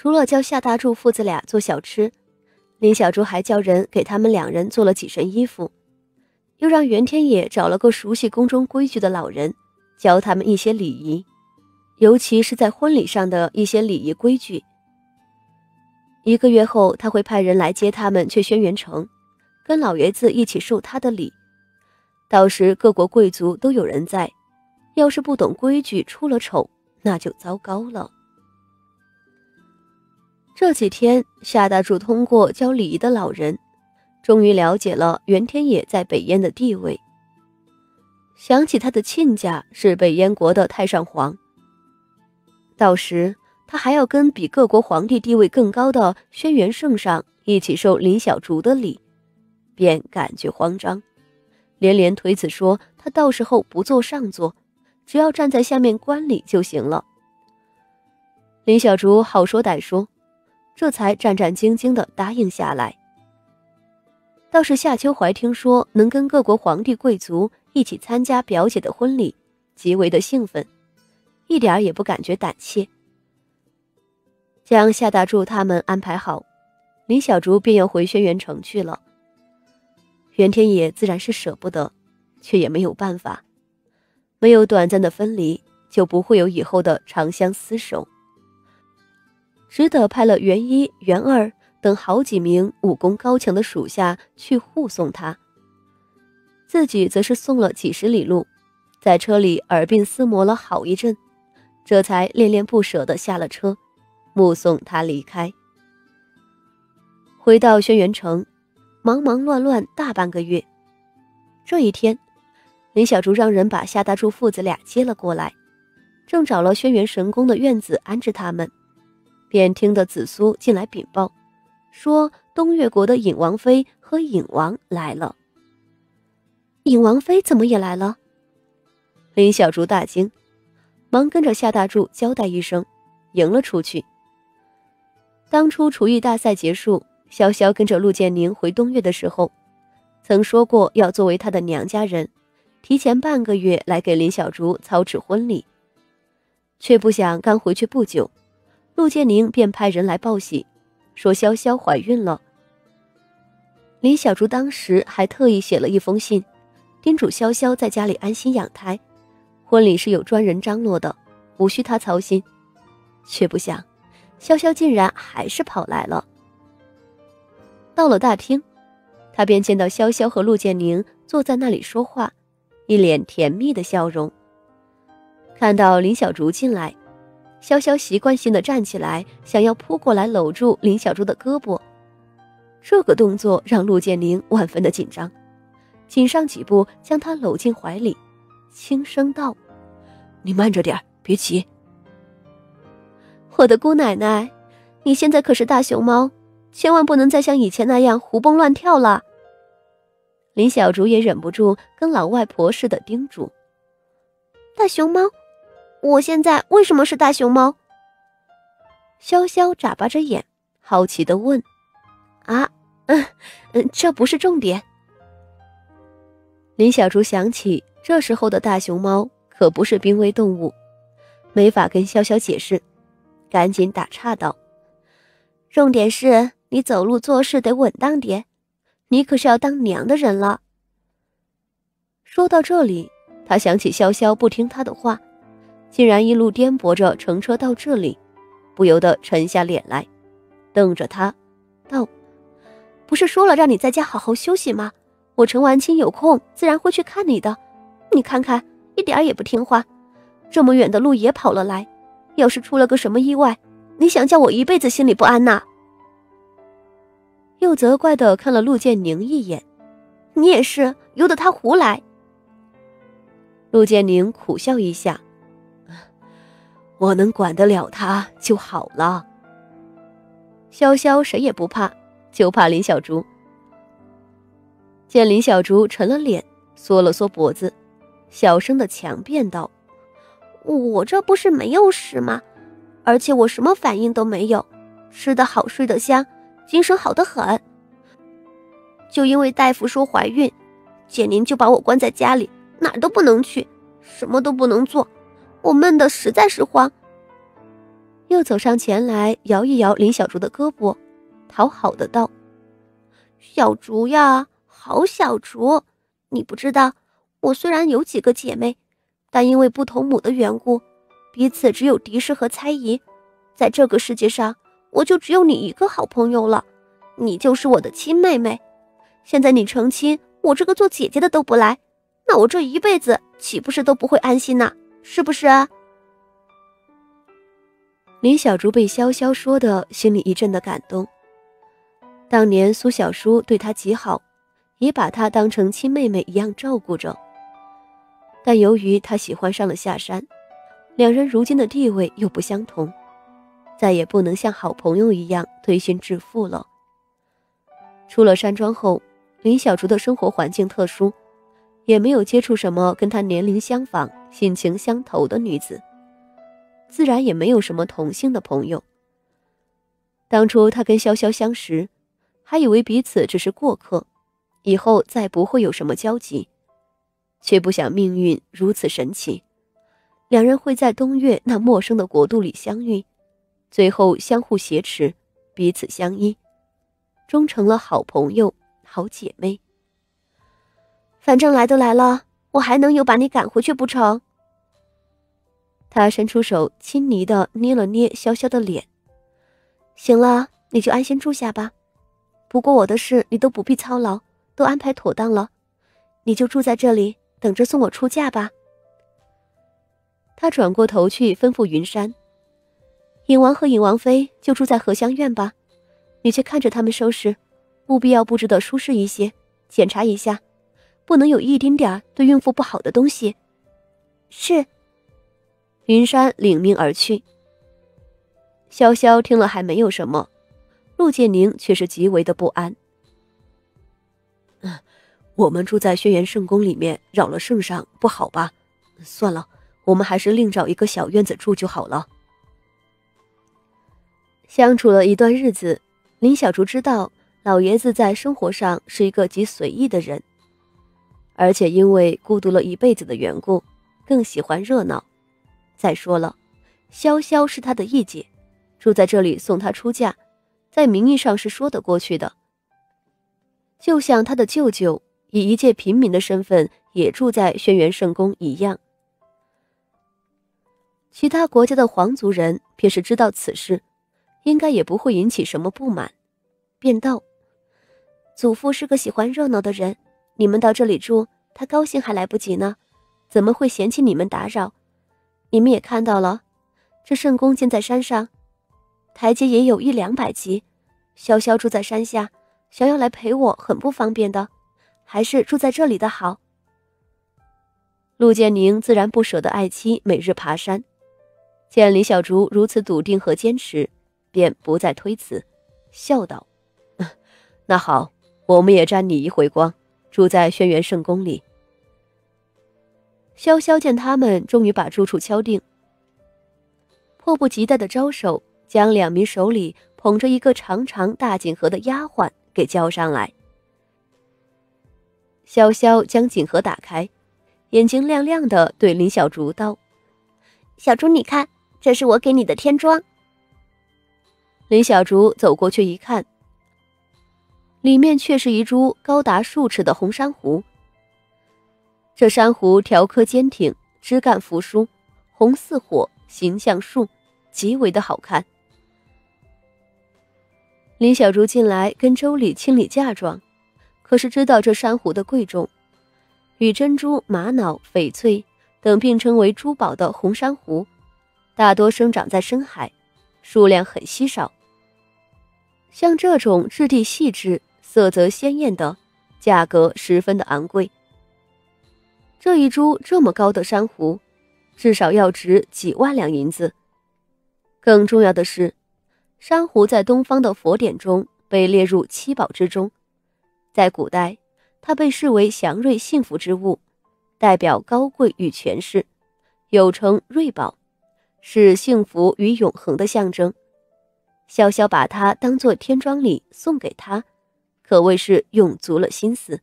除了教夏大柱父子俩做小吃，林小竹还叫人给他们两人做了几身衣服，又让袁天野找了个熟悉宫中规矩的老人，教他们一些礼仪，尤其是在婚礼上的一些礼仪规矩。一个月后，他会派人来接他们去轩辕城，跟老爷子一起受他的礼。到时各国贵族都有人在，要是不懂规矩出了丑，那就糟糕了。这几天，夏大柱通过教礼仪的老人，终于了解了袁天野在北燕的地位。想起他的亲家是北燕国的太上皇，到时。他还要跟比各国皇帝地位更高的轩辕圣上一起受林小竹的礼，便感觉慌张，连连推辞说他到时候不坐上座，只要站在下面观礼就行了。林小竹好说歹说，这才战战兢兢地答应下来。倒是夏秋怀听说能跟各国皇帝贵族一起参加表姐的婚礼，极为的兴奋，一点也不感觉胆怯。将夏大柱他们安排好，林小竹便要回轩辕城去了。袁天野自然是舍不得，却也没有办法。没有短暂的分离，就不会有以后的长相厮守。只得派了袁一、袁二等好几名武功高强的属下去护送他，自己则是送了几十里路，在车里耳鬓厮磨了好一阵，这才恋恋不舍地下了车。目送他离开，回到轩辕城，忙忙乱乱大半个月。这一天，林小竹让人把夏大柱父子俩接了过来，正找了轩辕神宫的院子安置他们，便听得紫苏进来禀报，说东岳国的尹王妃和尹王来了。尹王妃怎么也来了？林小竹大惊，忙跟着夏大柱交代一声，迎了出去。当初厨艺大赛结束，潇潇跟着陆建宁回东岳的时候，曾说过要作为他的娘家人，提前半个月来给林小竹操持婚礼。却不想刚回去不久，陆建宁便派人来报喜，说潇潇怀孕了。林小竹当时还特意写了一封信，叮嘱潇潇在家里安心养胎，婚礼是有专人张罗的，无需他操心。却不想。潇潇竟然还是跑来了。到了大厅，他便见到潇潇和陆建宁坐在那里说话，一脸甜蜜的笑容。看到林小竹进来，潇潇习惯性的站起来，想要扑过来搂住林小竹的胳膊。这个动作让陆建林万分的紧张，紧上几步将她搂进怀里，轻声道：“你慢着点，别急。”我的姑奶奶，你现在可是大熊猫，千万不能再像以前那样胡蹦乱跳了。林小竹也忍不住跟老外婆似的叮嘱：“大熊猫，我现在为什么是大熊猫？”潇潇眨巴着眼，好奇的问：“啊，嗯，这不是重点。”林小竹想起这时候的大熊猫可不是濒危动物，没法跟潇潇解释。赶紧打岔道：“重点是你走路做事得稳当点，你可是要当娘的人了。”说到这里，他想起潇潇不听他的话，竟然一路颠簸着乘车到这里，不由得沉下脸来，瞪着他，道：“不是说了让你在家好好休息吗？我陈完清有空自然会去看你的。你看看，一点也不听话，这么远的路也跑了来。”要是出了个什么意外，你想叫我一辈子心里不安呐？又责怪的看了陆建宁一眼，你也是由得他胡来。陆建宁苦笑一下，我能管得了他就好了。潇潇谁也不怕，就怕林小竹。见林小竹沉了脸，缩了缩脖子，小声的强辩道。我这不是没有事吗？而且我什么反应都没有，吃得好，睡得香，精神好得很。就因为大夫说怀孕，简宁就把我关在家里，哪儿都不能去，什么都不能做，我闷得实在是慌。又走上前来，摇一摇林小竹的胳膊，讨好的道：“小竹呀，好小竹，你不知道，我虽然有几个姐妹，但因为不同母的缘故，彼此只有敌视和猜疑。在这个世界上，我就只有你一个好朋友了，你就是我的亲妹妹。现在你成亲，我这个做姐姐的都不来，那我这一辈子岂不是都不会安心呐？是不是啊？”林小竹被潇潇说的，心里一阵的感动。当年苏小叔对她极好，也把她当成亲妹妹一样照顾着。但由于她喜欢上了下山，两人如今的地位又不相同，再也不能像好朋友一样推心置腹了。出了山庄后，林小竹的生活环境特殊，也没有接触什么跟她年龄相仿、性情相投的女子。自然也没有什么同性的朋友。当初他跟潇潇相识，还以为彼此只是过客，以后再不会有什么交集，却不想命运如此神奇，两人会在东岳那陌生的国度里相遇，最后相互挟持，彼此相依，终成了好朋友、好姐妹。反正来都来了，我还能有把你赶回去不成？他伸出手，亲昵的捏了捏潇潇的脸。行了，你就安心住下吧。不过我的事你都不必操劳，都安排妥当了，你就住在这里，等着送我出嫁吧。他转过头去吩咐云山：“尹王和尹王妃就住在荷香院吧，你去看着他们收拾，务必要布置的舒适一些，检查一下，不能有一丁点儿对孕妇不好的东西。”是。云山领命而去。潇潇听了还没有什么，陆建宁却是极为的不安。嗯我们住在轩辕圣宫里面，扰了圣上不好吧？算了，我们还是另找一个小院子住就好了。相处了一段日子，林小竹知道老爷子在生活上是一个极随意的人，而且因为孤独了一辈子的缘故，更喜欢热闹。再说了，潇潇是他的义姐，住在这里送她出嫁，在名义上是说得过去的。就像他的舅舅以一介平民的身份也住在轩辕圣宫一样。其他国家的皇族人便是知道此事，应该也不会引起什么不满，便道：“祖父是个喜欢热闹的人，你们到这里住，他高兴还来不及呢，怎么会嫌弃你们打扰？”你们也看到了，这圣宫建在山上，台阶也有一两百级。潇潇住在山下，想要来陪我很不方便的，还是住在这里的好。陆建宁自然不舍得爱妻每日爬山，见李小竹如此笃定和坚持，便不再推辞，笑道：“ 那好，我们也沾你一回光，住在轩辕圣宫里。”潇潇见他们终于把住处敲定，迫不及待的招手，将两名手里捧着一个长长大锦盒的丫鬟给叫上来。潇潇将锦盒打开，眼睛亮亮的对林小竹道：“小竹，你看，这是我给你的天装。”林小竹走过去一看，里面却是一株高达数尺的红珊瑚。这珊瑚条刻坚挺，枝干扶疏，红似火，形像树，极为的好看。林小竹近来跟周礼清理嫁妆，可是知道这珊瑚的贵重，与珍珠、玛瑙、翡翠等并称为珠宝的红珊瑚，大多生长在深海，数量很稀少。像这种质地细致、色泽鲜艳的，价格十分的昂贵。这一株这么高的珊瑚，至少要值几万两银子。更重要的是，珊瑚在东方的佛典中被列入七宝之中，在古代，它被视为祥瑞幸福之物，代表高贵与权势，又称瑞宝，是幸福与永恒的象征。潇潇把它当做天装礼送给他，可谓是用足了心思。